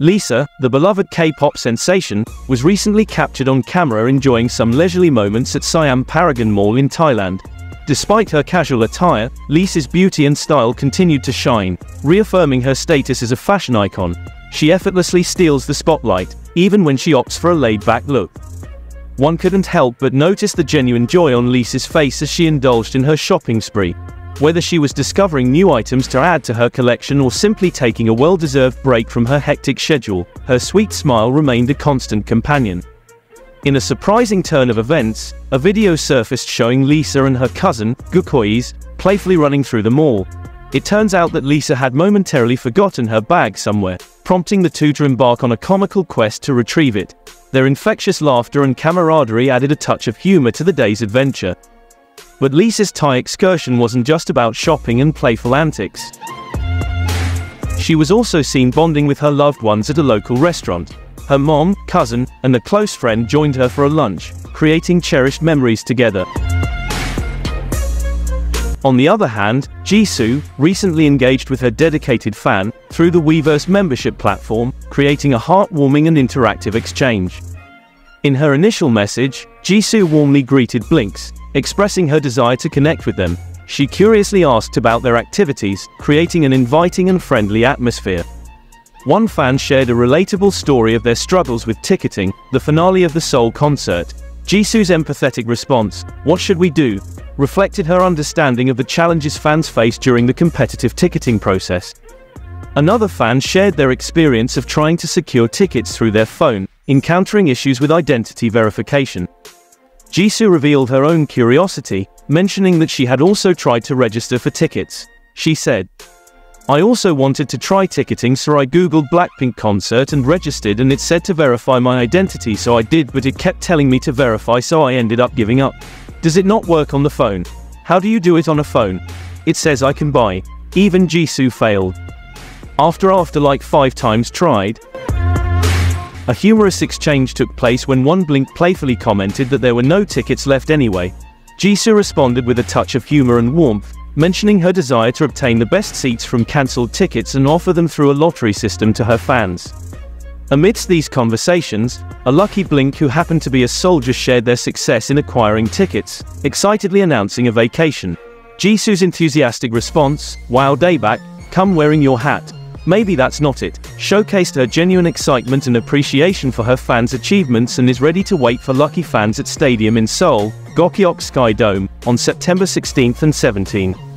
Lisa, the beloved K-pop sensation, was recently captured on camera enjoying some leisurely moments at Siam Paragon Mall in Thailand. Despite her casual attire, Lisa's beauty and style continued to shine, reaffirming her status as a fashion icon. She effortlessly steals the spotlight, even when she opts for a laid-back look. One couldn't help but notice the genuine joy on Lisa's face as she indulged in her shopping spree. Whether she was discovering new items to add to her collection or simply taking a well-deserved break from her hectic schedule, her sweet smile remained a constant companion. In a surprising turn of events, a video surfaced showing Lisa and her cousin, Gukois, playfully running through the mall. It turns out that Lisa had momentarily forgotten her bag somewhere, prompting the two to embark on a comical quest to retrieve it. Their infectious laughter and camaraderie added a touch of humor to the day's adventure, but Lisa's Thai excursion wasn't just about shopping and playful antics. She was also seen bonding with her loved ones at a local restaurant. Her mom, cousin, and a close friend joined her for a lunch, creating cherished memories together. On the other hand, Jisoo recently engaged with her dedicated fan through the Weverse membership platform, creating a heartwarming and interactive exchange. In her initial message, Jisoo warmly greeted Blinks, expressing her desire to connect with them. She curiously asked about their activities, creating an inviting and friendly atmosphere. One fan shared a relatable story of their struggles with ticketing, the finale of the Seoul concert. Jisoo's empathetic response, what should we do, reflected her understanding of the challenges fans face during the competitive ticketing process. Another fan shared their experience of trying to secure tickets through their phone, encountering issues with identity verification. Jisoo revealed her own curiosity, mentioning that she had also tried to register for tickets. She said, I also wanted to try ticketing so I googled Blackpink concert and registered and it said to verify my identity so I did but it kept telling me to verify so I ended up giving up. Does it not work on the phone? How do you do it on a phone? It says I can buy. Even Jisoo failed. After after like 5 times tried, a humorous exchange took place when one Blink playfully commented that there were no tickets left anyway. Jisoo responded with a touch of humor and warmth, mentioning her desire to obtain the best seats from cancelled tickets and offer them through a lottery system to her fans. Amidst these conversations, a lucky Blink who happened to be a soldier shared their success in acquiring tickets, excitedly announcing a vacation. Jisoo's enthusiastic response, wow daebak, come wearing your hat, Maybe that's not it, showcased her genuine excitement and appreciation for her fans' achievements and is ready to wait for lucky fans at Stadium in Seoul, Gocheok Sky Dome, on September 16 and 17.